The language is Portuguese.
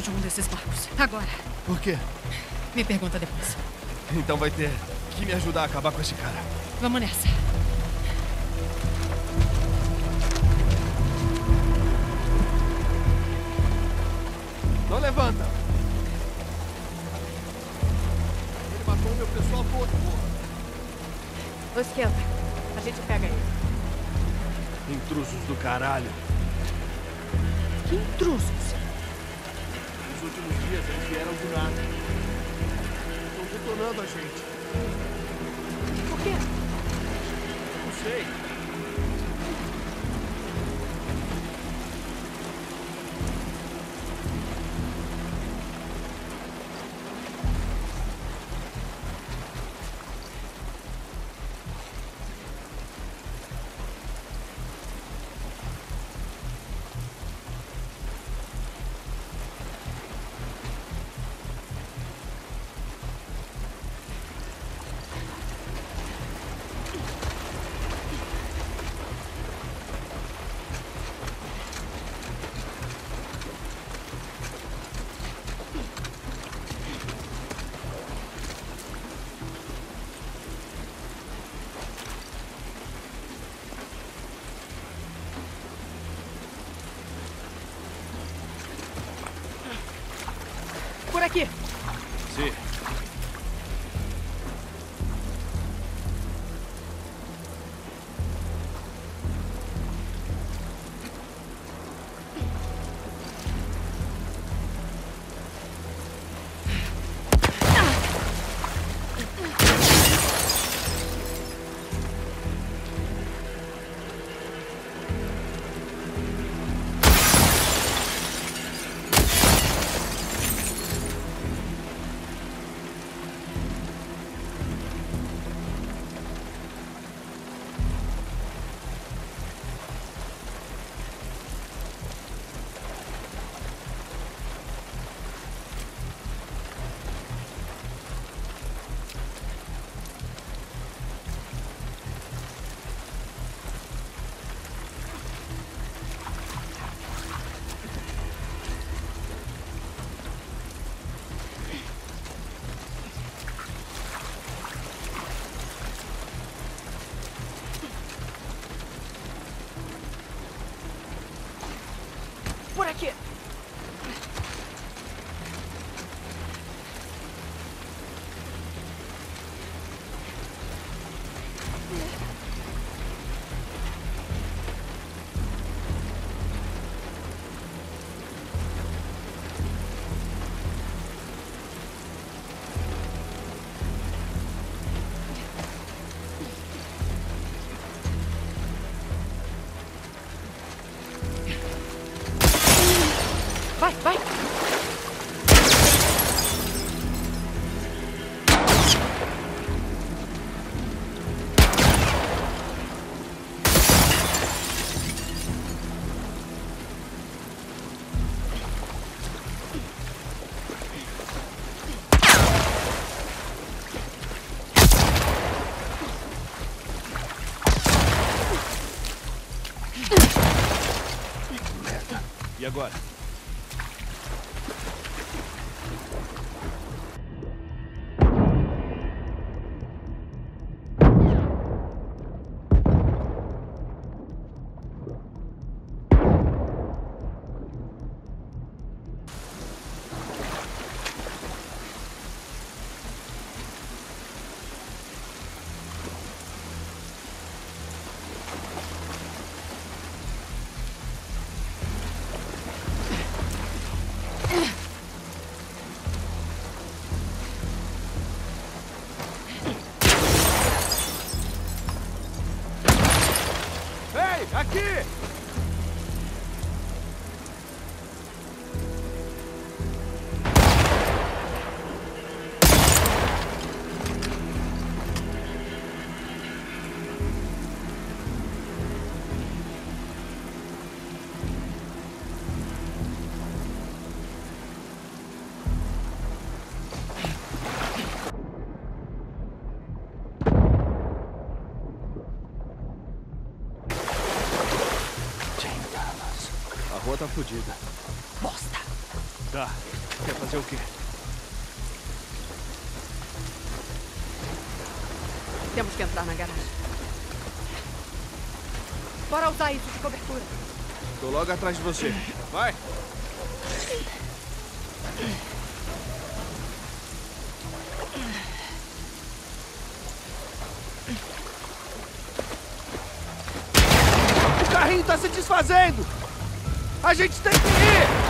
de um desses barcos. Agora. Por quê? Me pergunta depois. Então vai ter que me ajudar a acabar com esse cara. Vamos nessa. Não levanta! Ele matou o meu pessoal todo, porra. Ô, esquenta. A gente pega ele. Intrusos do caralho. Que intrusos? Nos últimos dias eles vieram do nada. Estão detonando a gente. Por quê? Não sei. Por aqui. Sim. Por aqui. Vai, vai. E agora? Aqui! Rua tá fodida. Bosta. Tá. Quer fazer o quê? Temos que entrar na garagem. Bora usar isso de cobertura. Tô logo atrás de você. Vai! O carrinho tá se desfazendo! A gente tem que ir!